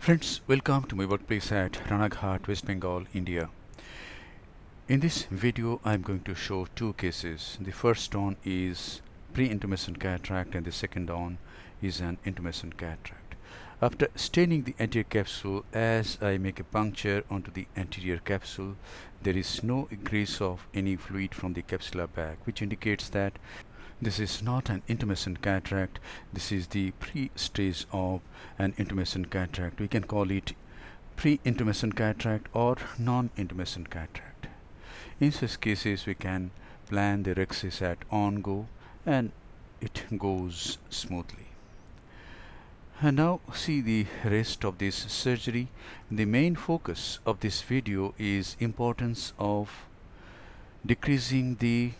Friends, welcome to my workplace at Ranaghat, West Bengal, India. In this video, I'm going to show two cases. The first one is pre-intumescent cataract and the second one is an intumescent cataract. After staining the anterior capsule, as I make a puncture onto the anterior capsule, there is no egress of any fluid from the capsular bag, which indicates that this is not an intumescent cataract. This is the pre-stage of an intumescent cataract. We can call it pre-intumescent cataract or non-intumescent cataract. In such cases, we can plan the rhexis at on-go and it goes smoothly. And now see the rest of this surgery. The main focus of this video is importance of decreasing the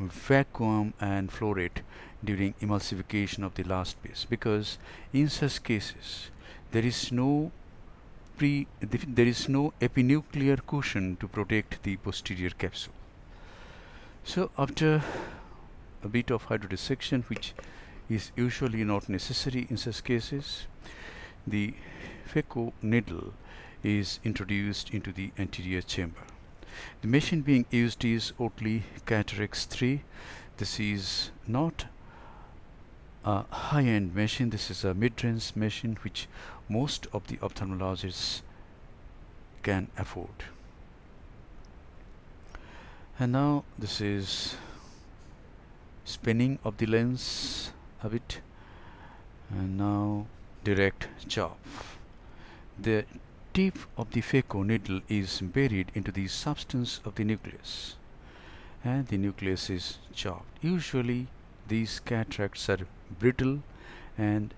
vacuum and flow rate during emulsification of the last piece. Because in such cases there is no pre there is no epinuclear cushion to protect the posterior capsule. So after a bit of hydrodissection which is usually not necessary in such cases the phaco needle is introduced into the anterior chamber the machine being used is Oertli CataRhex 3. This is not a high-end machine. This is a mid-range machine which most of the ophthalmologists can afford. And now this is spinning of the lens a bit and now direct chop. The tip of the phaco needle is buried into the substance of the nucleus and the nucleus is chopped. Usually these cataracts are brittle and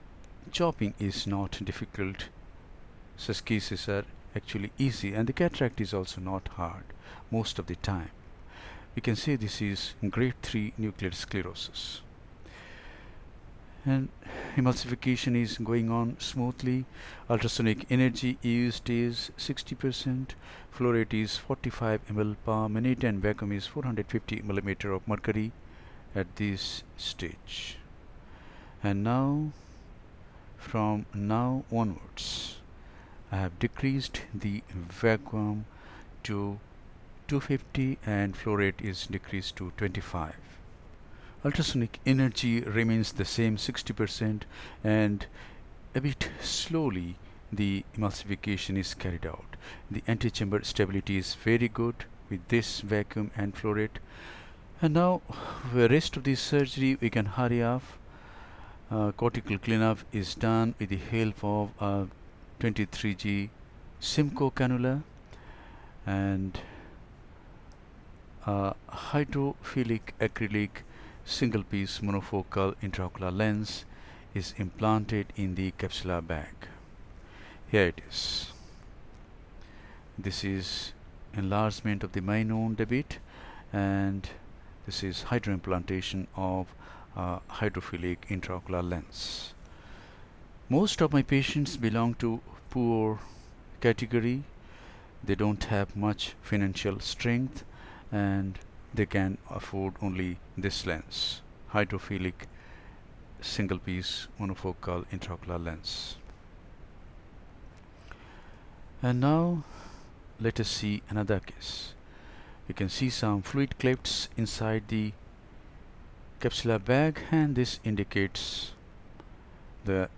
chopping is not difficult. Cases are actually easy and the cataract is also not hard most of the time. We can say this is grade 3 nuclear sclerosis and emulsification is going on smoothly. Ultrasonic energy used is 60% flow rate is 45 ml per minute and vacuum is 450 millimeter of mercury at this stage. And now from now onwards I have decreased the vacuum to 250 and flow rate is decreased to 25 ultrasonic energy remains the same 60% and a bit slowly the emulsification is carried out. The antechamber stability is very good with this vacuum and flow rate. And now the rest of the surgery we can hurry off. Uh, cortical cleanup is done with the help of a 23G Simcoe cannula and a hydrophilic acrylic single piece monofocal intraocular lens is implanted in the capsular bag. Here it is. This is enlargement of the main node a bit and this is hydroimplantation of a hydrophilic intraocular lens. Most of my patients belong to poor category. They don't have much financial strength and they can afford only this lens. Hydrophilic single piece monofocal intraocular lens. And now let us see another case. You can see some fluid clefts inside the capsular bag and this indicates the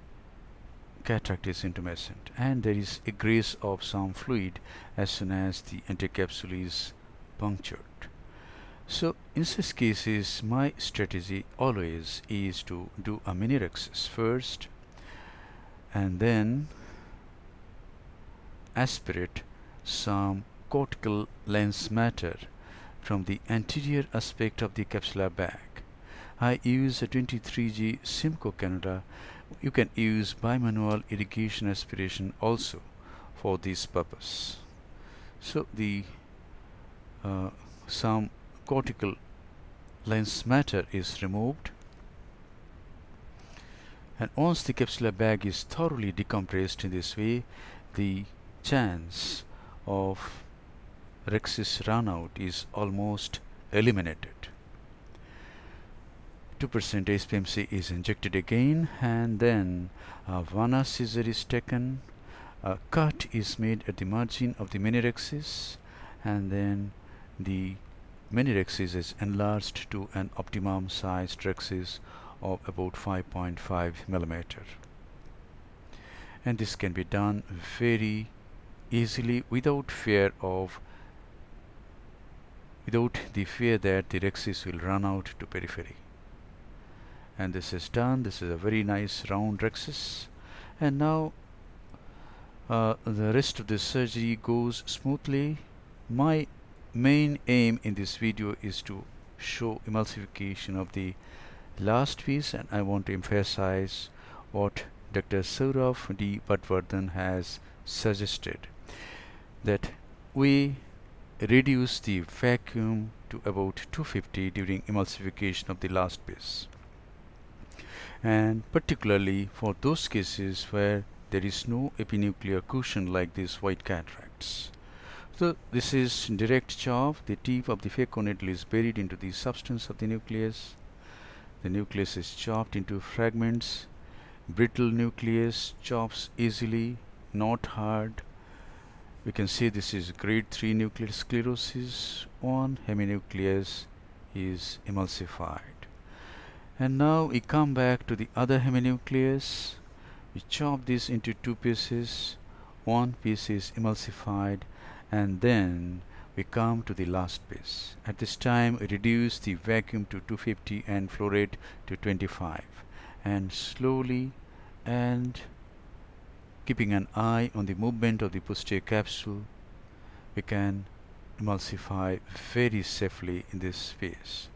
cataract is intumescent. And there is egress of some fluid as soon as the anticapsule is punctured so in such cases my strategy always is to do a mini rhexis first and then aspirate some cortical lens matter from the anterior aspect of the capsular bag. I use a 23G Simcoe cannula. You can use bimanual irrigation aspiration also for this purpose. So the uh, some cortical lens matter is removed. And once the capsular bag is thoroughly decompressed in this way the chance of rhexis runout is almost eliminated. 2% HPMC is injected again and then uh, a Vannas scissor is taken a cut is made at the margin of the mini rhexis and then the mini rhexis is enlarged to an optimum sized rhexis of about 5.5 millimeter. And this can be done very easily without fear of without the fear that the rhexis will run out to periphery. And this is done. This is a very nice round rhexis and now uh, the rest of the surgery goes smoothly. My main aim in this video is to show emulsification of the last piece and I want to emphasize what Dr. Sourabh D. Patwardhan has suggested that we reduce the vacuum to about 250 during emulsification of the last piece and particularly for those cases where there is no epinuclear cushion like these white cataracts. So this is direct chop. The tip of the phaco needle is buried into the substance of the nucleus. The nucleus is chopped into fragments. Brittle nucleus chops easily, not hard. We can see this is grade 3 nuclear sclerosis. One heminucleus is emulsified and now we come back to the other heminucleus we chop this into two pieces one piece is emulsified and then we come to the last piece. At this time we reduce the vacuum to 250 and flow rate to 25 and slowly and keeping an eye on the movement of the posterior capsule we can emulsify very safely in this space.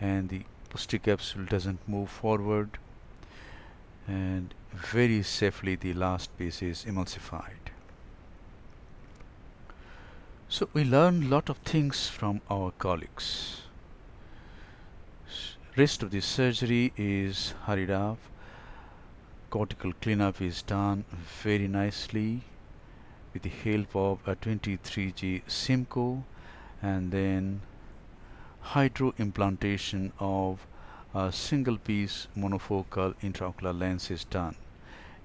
And the posterior capsule doesn't move forward. And very safely the last piece is emulsified. So we learn lot of things from our colleagues. Rest of the surgery is hurried up. Cortical cleanup is done very nicely with the help of a 23G Simcoe and then hydro implantation of a single piece monofocal intraocular lens is done.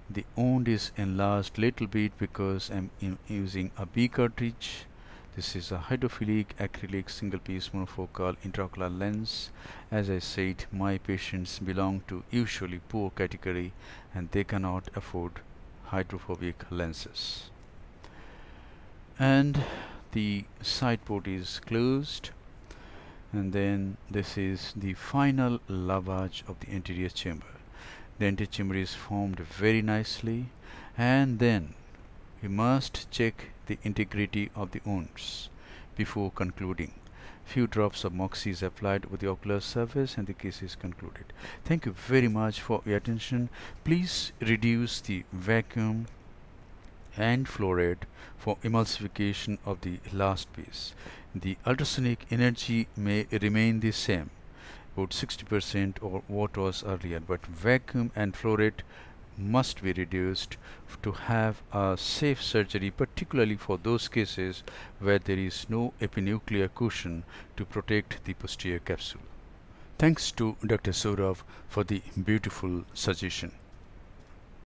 The wound is enlarged little bit because I'm using a B cartridge. This is a hydrophilic acrylic single piece monofocal intraocular lens. As I said, my patients belong to usually poor category and they cannot afford hydrophobic lenses. And the side port is closed and then this is the final lavage of the anterior chamber the anterior chamber is formed very nicely and then we must check the integrity of the wounds before concluding. Few drops of moxie is applied with the ocular surface and the case is concluded. Thank you very much for your attention. Please reduce the vacuum and flow rate for emulsification of the last piece. The ultrasonic energy may remain the same about 60% or what was earlier but vacuum and flow rate must be reduced to have a safe surgery particularly for those cases where there is no epinuclear cushion to protect the posterior capsule. Thanks to Dr. Sourabh for the beautiful suggestion.